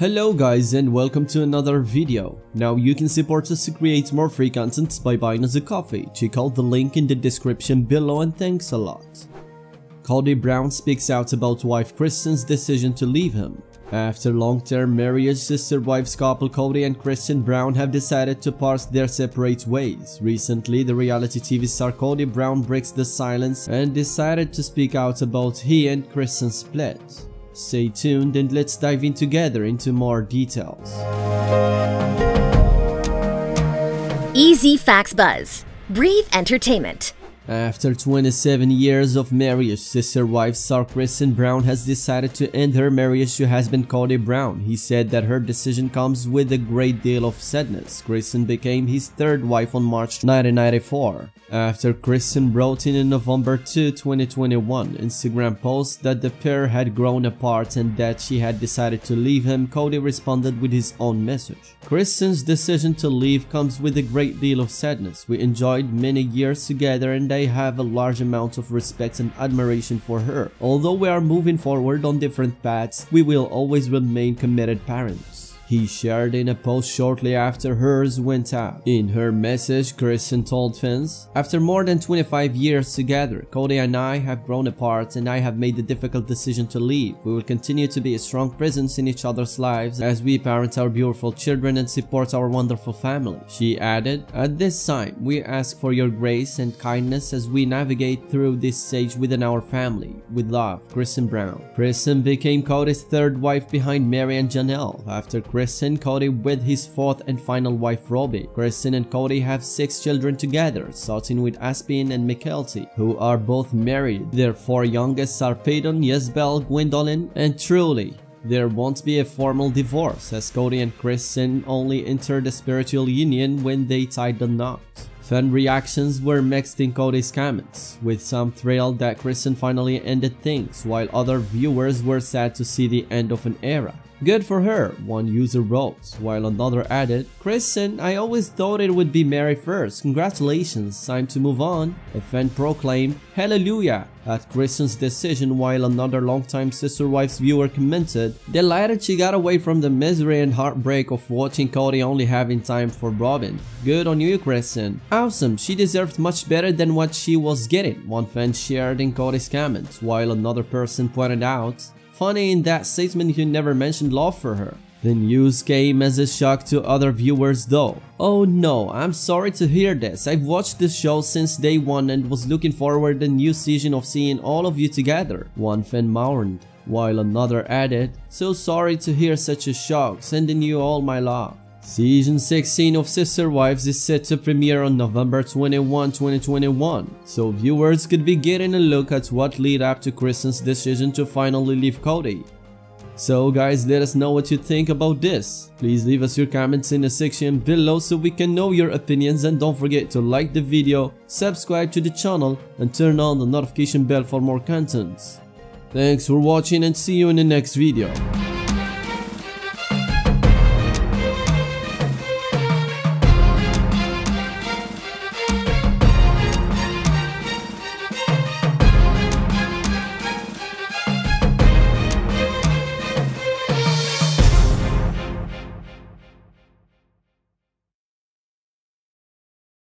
Hello guys and welcome to another video. Now you can support us to create more free content by buying us a coffee. Check out the link in the description below and thanks a lot. Kody Brown speaks out about wife Christine's decision to leave him. After long-term marriage, sister-wives couple Kody and Christine Brown have decided to part their separate ways. Recently, the reality TV star Kody Brown breaks the silence and decided to speak out about he and Christine's split. Stay tuned and let's dive in together into more details. EZ Facts Buzz. Breathe Entertainment. After 27 years of marriage, sister wife star Christine Brown has decided to end her marriage to husband Kody Brown. He said that her decision comes with a great deal of sadness. Christine became his third wife on March 1994. After Christine wrote in a November 2, 2021 Instagram post that the pair had grown apart and that she had decided to leave him, Kody responded with his own message. Christine's decision to leave comes with a great deal of sadness. We enjoyed many years together and I have a large amount of respect and admiration for her. Although we are moving forward on different paths, we will always remain committed parents he shared in a post shortly after hers went out. In her message, Christine told fans, After more than 25 years together, Kody and I have grown apart and I have made the difficult decision to leave. We will continue to be a strong presence in each other's lives as we parent our beautiful children and support our wonderful family. She added, At this time, we ask for your grace and kindness as we navigate through this stage within our family. With love, Christine Brown. Christine became Kody's third wife behind Mary and Janelle after Christine Kody with his fourth and final wife Robyn. Christine and Kody have six children together, starting with Aspen and Mykelti, who are both married. Their four youngest are Peyton, Ysabel, Gwendolyn, and Truly. There won't be a formal divorce as Kody and Christine only entered a spiritual union when they tied the knot. Fan reactions were mixed in Kody's comments, with some thrilled that Christine finally ended things, while other viewers were sad to see the end of an era. Good for her, one user wrote, while another added, Christine, I always thought it would be Mary first, congratulations, time to move on. A fan proclaimed, Hallelujah, at Christine's decision while another longtime Sister Wives viewer commented, delighted she got away from the misery and heartbreak of watching Kody only having time for Robyn. Good on you Christine. Awesome, she deserved much better than what she was getting, one fan shared in Kody's comments, while another person pointed out, Funny in that statement you never mentioned love for her. The news came as a shock to other viewers though. Oh no, I'm sorry to hear this. I've watched this show since day one and was looking forward to the new season of seeing all of you together, one fan mourned. While another added, so sorry to hear such a shock, sending you all my love. Season 16 of Sister Wives is set to premiere on November 21, 2021, so viewers could be getting a look at what led up to Christine's decision to finally leave Kody. So guys, let us know what you think about this. Please leave us your comments in the section below so we can know your opinions and don't forget to like the video, subscribe to the channel and turn on the notification bell for more content. Thanks for watching and see you in the next video.